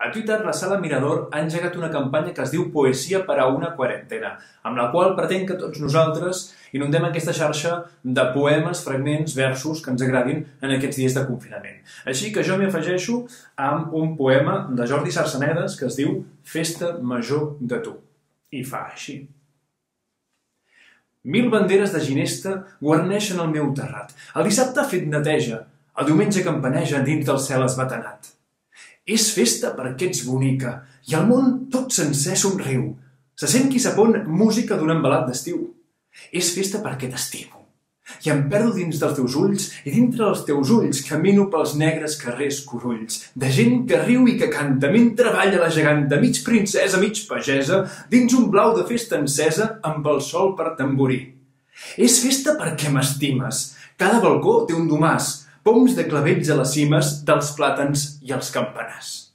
A Twitter, la Sala Mirador ha engegat una campanya que es diu Poesia per a una quarantena, amb la qual pretén que tots nosaltres inundem aquesta xarxa de poemes, fragments, versos que ens agradin en aquests dies de confinament. Així que jo m'hi afegeixo amb un poema de Jordi Sarsenedes que es diu Festa Major de tu. I fa així. Mil banderes de ginesta guarneixen el meu terrat. El dissabte ha fet neteja, el diumenge campaneja dins del cel esbatanat. És festa perquè ets bonica i el món tot sencer somriu. Se sent qui sapon música d'un embalat d'estiu. És festa perquè t'estimo. I em perdo dins dels teus ulls i dintre dels teus ulls camino pels negres carrers corulls, de gent que riu i que canta mentre balla la geganta, mig princesa, mig pagesa, dins un blau de festa encesa amb el sol per tamborí. És festa perquè m'estimes. Cada balcó té un domàs, poms de clavells a les cimes dels plàtans i els campanars.